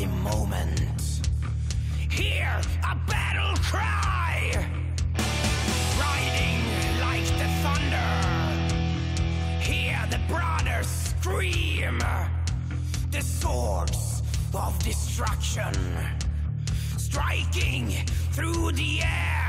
the moment. Hear a battle cry! Riding like the thunder. Hear the brothers scream. The swords of destruction striking through the air.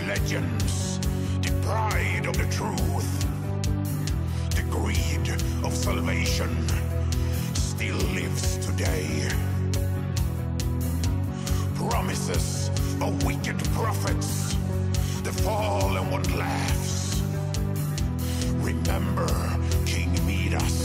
legends, deprived of the truth, the greed of salvation still lives today. Promises of wicked prophets, the fallen one laughs. Remember King Midas.